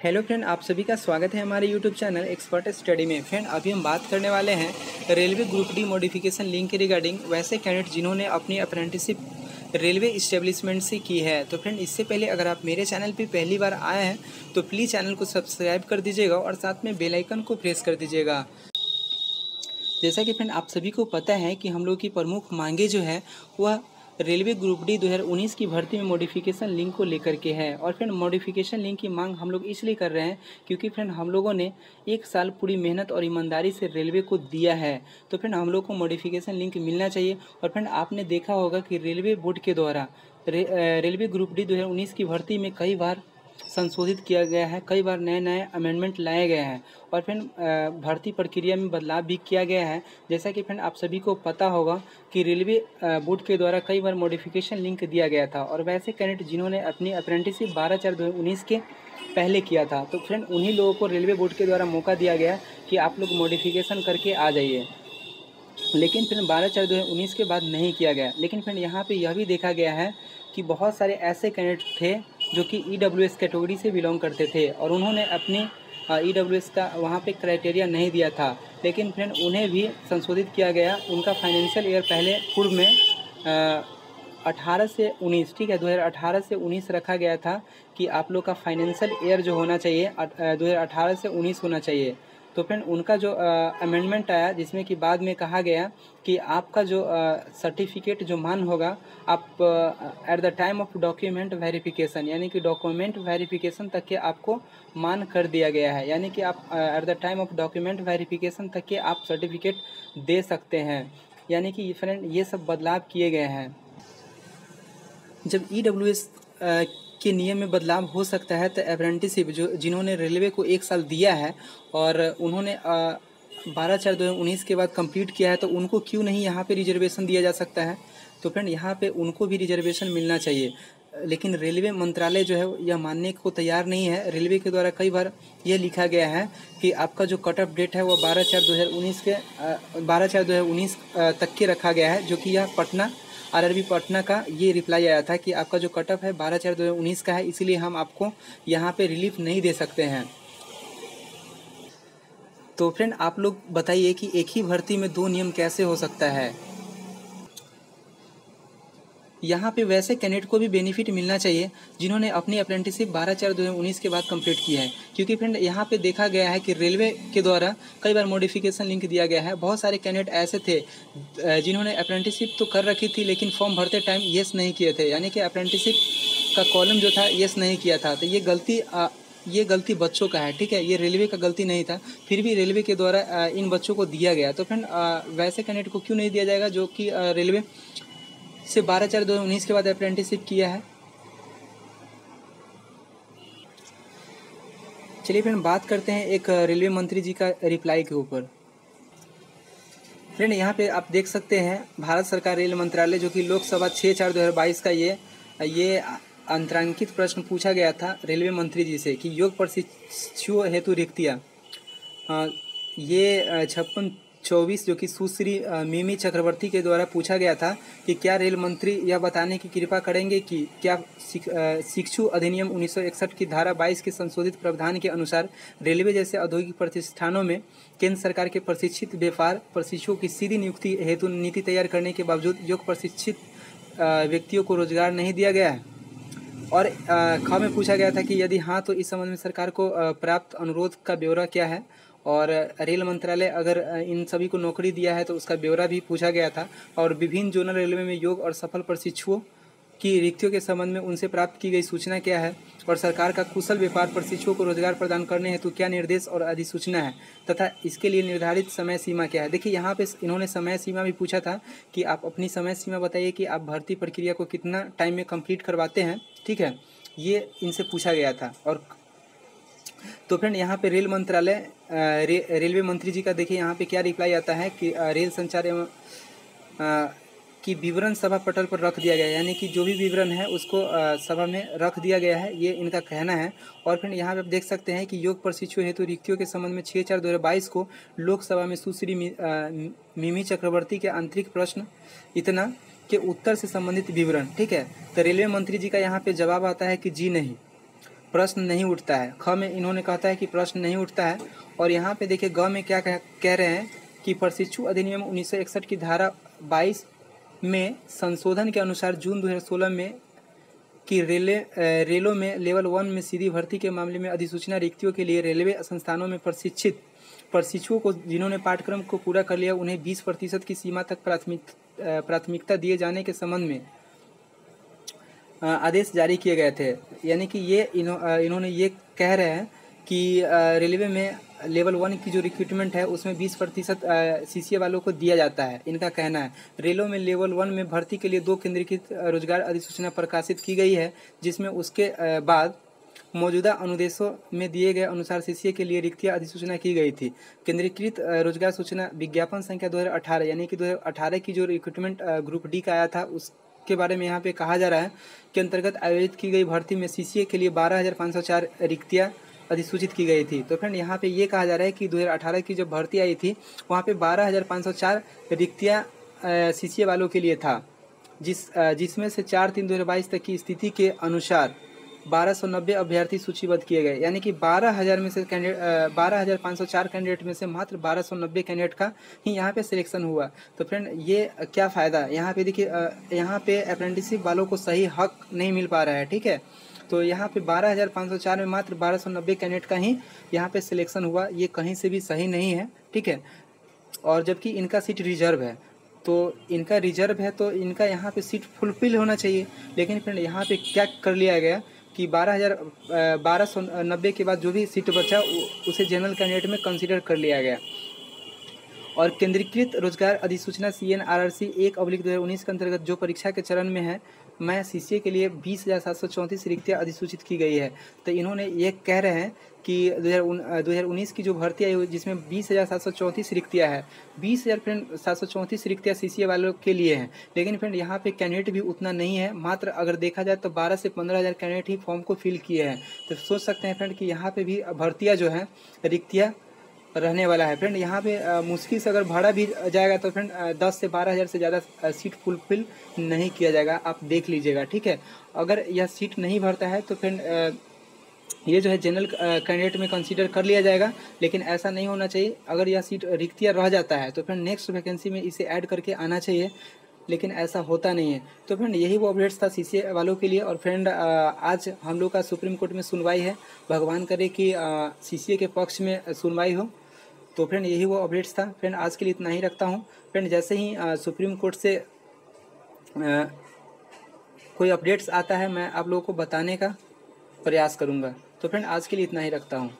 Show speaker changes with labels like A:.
A: Hello friend, आप सभी का स्वागत है हमारे यूट्यूब चैनल एक्सपर्ट स्टडी में। फ्रेंड, अभी हम बात करने वाले हैं railway group D modification link के रिगार्डिंग वैसे कैंडिडेट जिन्होंने अपनी अप्रेंटिसशिप रेलवे इस्टेब्लिशमेंट से की है। तो फ्रेंड, इससे पहले अगर आप मेरे चैनल पर पहली बार आए हैं तो प्लीज़ चैनल को सब्सक्राइब कर दीजिएगा और साथ में बेलाइकन को प्रेस कर दीजिएगा। जैसा कि फ्रेंड, आप सभी को पता है कि हम लोग की प्रमुख मांगे जो है, वह रेलवे ग्रुप डी 2019 की भर्ती में मॉडिफिकेशन लिंक को लेकर के है। और फ्रेंड मॉडिफिकेशन लिंक की मांग हम लोग इसलिए कर रहे हैं क्योंकि फ्रेंड हम लोगों ने एक साल पूरी मेहनत और ईमानदारी से रेलवे को दिया है। तो फ्रेंड हम लोग को मॉडिफिकेशन लिंक मिलना चाहिए। और फ्रेंड आपने देखा होगा कि रेलवे बोर्ड के द्वारा रेलवे ग्रुप डी दो हज़ार उन्नीस की भर्ती में कई बार संशोधित किया गया है। कई बार नए नए अमेंडमेंट लाए गए हैं और फिर भर्ती प्रक्रिया में बदलाव भी किया गया है। जैसा कि फ्रेंड आप सभी को पता होगा कि रेलवे बोर्ड के द्वारा कई बार मॉडिफिकेशन लिंक दिया गया था और वैसे कैंडिडेट जिन्होंने अपनी अप्रेंटिसशिप बारह चार दो के पहले किया था तो फ्रेंड उन्हीं लोगों को रेलवे बोर्ड के द्वारा मौका दिया गया कि आप लोग मॉडिफिकेशन करके आ जाइए। लेकिन फिर बारह चार दो के बाद नहीं किया गया। लेकिन फिर यहाँ पर यह भी देखा गया है कि बहुत सारे ऐसे कैंडिडेट थे जो कि ई डब्ल्यू एस कैटेगरी से बिलोंग करते थे और उन्होंने अपनी ई डब्ल्यू एस का वहाँ पे क्राइटेरिया नहीं दिया था। लेकिन फ्रेंड उन्हें भी संशोधित किया गया। उनका फाइनेंशियल ईयर पहले पूर्व में अठारह से उन्नीस, ठीक है, दो हज़ार अठारह से उन्नीस रखा गया था कि आप लोग का फाइनेंशियल ईयर जो होना चाहिए दो हज़ार अठारह से उन्नीस होना चाहिए। तो फ्रेंड, उनका जो अमेंडमेंट आया, जिसमें कि बाद में कहा गया कि आपका जो सर्टिफिकेट जो मान होगा, आप at the time of document verification यानी कि डॉक्यूमेंट वेरिफिकेशन तक के आपको मान कर दिया गया है। यानी कि आप at the time of document verification तक के आप सर्टिफिकेट दे सकते हैं। यानी कि फ्रेंड ये सब बदलाव किए गए हैं। जब ई डब्ल्यू एस के नियम में बदलाव हो सकता है तो अप्रेंटिसिप जो, जिन्होंने रेलवे को एक साल दिया है और उन्होंने बारह चार दो उन्नीस के बाद कंप्लीट किया है तो उनको क्यों नहीं यहाँ पे रिजर्वेशन दिया जा सकता है? तो फ्रेंड यहाँ पे उनको भी रिजर्वेशन मिलना चाहिए। लेकिन रेलवे मंत्रालय जो है, यह मानने को तैयार नहीं है। रेलवे के द्वारा कई बार यह लिखा गया है कि आपका जो कट ऑफ़ डेट है, वह बारह चार दो हज़ार उन्नीस के बारह चार दो हज़ार उन्नीस तक के रखा गया है, जो कि यह पटना आरआरबी पटना का ये रिप्लाई आया था कि आपका जो कट ऑफ़ है बारह चार दो उन्नीस का है, इसीलिए हम आपको यहाँ पे रिलीफ नहीं दे सकते हैं। तो फ्रेंड आप लोग बताइए कि एक ही भर्ती में दो नियम कैसे हो सकता है? यहाँ पे वैसे कैंडिडेट को भी बेनिफिट मिलना चाहिए जिन्होंने अपनी अप्रेंटिसशिप बारह चार दो उन्नीस के बाद कंप्लीट की है। क्योंकि फ्रेंड यहाँ पे देखा गया है कि रेलवे के द्वारा कई बार मॉडिफिकेशन लिंक दिया गया है। बहुत सारे कैंडिडेट ऐसे थे जिन्होंने अप्रेंटिसशिप तो कर रखी थी लेकिन फॉर्म भरते टाइम येस नहीं किए थे। यानी कि अप्रेंटिसशिप का कॉलम जो था येस नहीं किया था। तो ये गलती आ, ये गलती बच्चों का है ठीक है? ये रेलवे का गलती नहीं था। फिर भी रेलवे के द्वारा इन बच्चों को दिया गया। तो फ्रेंड वैसे कैंडिडेट को क्यों नहीं दिया जाएगा? जो कि रेलवे से बारह चार दो उन्नीस के बाद अप्रेंटिसशिप किया है। चलिए फ्रेंड बात करते हैं एक रेलवे मंत्री जी का रिप्लाई के ऊपर। फ्रेंड यहाँ पे आप देख सकते हैं, भारत सरकार रेल मंत्रालय, जो कि लोकसभा छः चार दो हज़ार बाईस का ये ये अंतरांकित प्रश्न पूछा गया था रेलवे मंत्री जी से कि योग प्रशिक्षु हेतु रिक्तियाँ ये छप्पन चौबीस, जो कि सुश्री मिमी चक्रवर्ती के द्वारा पूछा गया था कि क्या रेल मंत्री यह बताने की कृपा करेंगे कि क्या शिक्षु अधिनियम 1961 की धारा 22 के संशोधित प्रावधान के अनुसार रेलवे जैसे औद्योगिक प्रतिष्ठानों में केंद्र सरकार के प्रशिक्षित व्यापार प्रशिक्षुओं की सीधी नियुक्ति हेतु नीति तैयार करने के बावजूद योग प्रशिक्षित व्यक्तियों को रोज़गार नहीं दिया गया है। और ख में पूछा गया था कि यदि हाँ तो इस संबंध में सरकार को प्राप्त अनुरोध का ब्यौरा क्या है? और रेल मंत्रालय अगर इन सभी को नौकरी दिया है तो उसका ब्यौरा भी पूछा गया था और विभिन्न जोनल रेलवे में योग और सफल प्रशिक्षुओं की रिक्तियों के संबंध में उनसे प्राप्त की गई सूचना क्या है और सरकार का कुशल व्यापार प्रशिक्षुओं को रोज़गार प्रदान करने हेतु क्या निर्देश और अधिसूचना है तथा इसके लिए निर्धारित समय सीमा क्या है? देखिए, यहाँ पे इन्होंने समय सीमा भी पूछा था कि आप अपनी समय सीमा बताइए कि आप भर्ती प्रक्रिया को कितना टाइम में कंप्लीट करवाते हैं, ठीक है? ये इनसे पूछा गया था और तो फ्रेंड यहाँ पे रेल मंत्रालय रे, रेलवे मंत्री जी का देखिए यहाँ पे क्या रिप्लाई आता है कि रेल संचार एवं की विवरण सभा पटल पर रख दिया गया यानी कि जो भी विवरण है उसको सभा में रख दिया गया है। ये इनका कहना है। और फिर यहाँ पे आप देख सकते हैं कि योग प्रशिक्षु हेतु रिक्तियों के संबंध में छः चार दो हज़ार बाईस को लोकसभा में सुश्री मी, मिमी चक्रवर्ती के आंतरिक प्रश्न इतना के उत्तर से संबंधित विवरण। ठीक है? तो रेलवे मंत्री जी का यहाँ पे जवाब आता है कि जी नहीं। प्रश्न नहीं उठता है। ख में इन्होंने कहता है कि प्रश्न नहीं उठता है। और यहाँ पे देखिए ग में क्या कह, कह रहे हैं कि प्रशिक्षु अधिनियम उन्नीस सौ इकसठ की धारा 22 में संशोधन के अनुसार जून 2016 में कि रेलवे रेलों में लेवल वन में सीधी भर्ती के मामले में अधिसूचना रिक्तियों के लिए रेलवे संस्थानों में प्रशिक्षित प्रशिक्षुओं को जिन्होंने पाठ्यक्रम को पूरा कर लिया उन्हें 20 प्रतिशत की सीमा तक प्राथमिक प्राथमिकता दिए जाने के संबंध में आदेश जारी किए गए थे। यानी कि ये इन्हों, इन्होंने ये कह रहे हैं कि रेलवे में लेवल वन की जो रिक्रूटमेंट है उसमें 20 प्रतिशत सीसीए वालों को दिया जाता है। इनका कहना है रेलों में लेवल वन में भर्ती के लिए दो केंद्रीकृत रोज़गार अधिसूचना प्रकाशित की गई है जिसमें उसके बाद मौजूदा अनुदेशों में दिए गए अनुसार सीसीए के लिए रिक्तियाँ अधिसूचना की गई थी। केंद्रीकृत रोज़गार सूचना विज्ञापन संख्या 2018 यानी कि 2018 की जो रिक्रूटमेंट ग्रुप डी का आया था उस के बारे में यहाँ पे कहा जा रहा है के अंतर्गत आयोजित की गई भर्ती में सीसीए के लिए बारह हज़ार पाँच सौ चार रिक्तियाँ अधिसूचित की गई थी। तो फ्रेंड, यहाँ पे ये कहा जा रहा है कि 2018 की जब भर्ती आई थी, वहाँ पे बारह हज़ार पाँच सौ चार रिक्तियाँ सी वालों के लिए था। जिस जिसमें से चार तीन दो तक की स्थिति के अनुसार बारह सौ नब्बे अभ्यर्थी सूचीबद्ध किए गए। यानी कि बारह हज़ार में से कैंडिडेट बारह हज़ार पाँच सौ चार कैंडिडेट में से मात्र बारह सौ नब्बे कैंडिडेट का ही यहाँ पे सिलेक्शन हुआ। तो फ्रेंड ये क्या फ़ायदा? यहाँ पे देखिए यहाँ पे अप्रेंटिसशिप वालों को सही हक नहीं मिल पा रहा है, ठीक है? तो यहाँ पे बारह हज़ार पाँच सौ चार में मात्र बारह सौ नब्बे कैंडिडेट का ही यहाँ पे सिलेक्शन हुआ। ये कहीं से भी सही नहीं है, ठीक है? और जबकि इनका सीट रिज़र्व है। तो इनका रिज़र्व है तो इनका यहाँ पे सीट फुलफिल होना चाहिए। लेकिन फ्रेंड यहाँ पे क्या कर लिया गया? कि बारह हज़ार बारह सौ नब्बे के बाद जो भी सीट बचा उसे जनरल कैंडिडेट में कंसिडर कर लिया गया। और केंद्रीकृत रोज़गार अधिसूचना C N R R C एक अब्लिक दो हज़ार उन्नीस के अंतर्गत जो परीक्षा के चरण में है मैं सी के लिए बीस हज़ार सात सौ चौंतीस रिक्तियाँ अधिसूचित की गई है। तो इन्होंने ये कह रहे हैं कि दो हज़ार दो हज़ार उन्नीस की जो भर्ती आई हुई, जिसमें बीस हज़ार सात सौ चौंतीस रिक्तियाँ है। बीस हज़ार फ्रेंड सात सौ चौंतीस रिक्तियाँ सी सी ए वालों के लिए हैं। लेकिन फ्रेंड यहाँ पे कैंडिडेट भी उतना नहीं है। मात्र अगर देखा जाए तो बारह से पंद्रह हज़ार कैंडिडेट ही फॉर्म को फिल किए हैं। तो सोच सकते हैं फ्रेंड कि यहाँ पे भी भर्तियाँ जो हैं, रिक्तियाँ रहने वाला है। फ्रेंड यहाँ पे मुश्किल से अगर भाड़ा भी जाएगा तो फ्रेंड दस से बारह हज़ार से ज़्यादा सीट फुलफिल नहीं किया जाएगा। आप देख लीजिएगा, ठीक है? अगर यह सीट नहीं भरता है तो फ्रेंड ये जो है जनरल कैंडिडेट में कंसीडर कर लिया जाएगा, लेकिन ऐसा नहीं होना चाहिए। अगर यह सीट रिक्तिया रह जाता है तो फिर नेक्स्ट वैकेंसी में इसे ऐड करके आना चाहिए। लेकिन ऐसा होता नहीं है। तो फ्रेंड, यही वो अपडेट्स था सीसीए वालों के लिए और फ्रेंड आज हम लोग का सुप्रीम कोर्ट में सुनवाई है। भगवान करे कि सीसीए के पक्ष में सुनवाई हो। तो फ्रेंड, यही वो अपडेट्स था। फ्रेंड, आज के लिए इतना ही रखता हूँ। फ्रेंड, जैसे ही सुप्रीम कोर्ट से कोई अपडेट्स आता है, मैं आप लोगों को बताने का प्रयास करूँगा। तो फ्रेंड, आज के लिए इतना ही रखता हूँ।